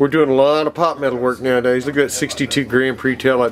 We're doing a lot of pop metal work nowadays. Look at that 62 Grand pre-tail.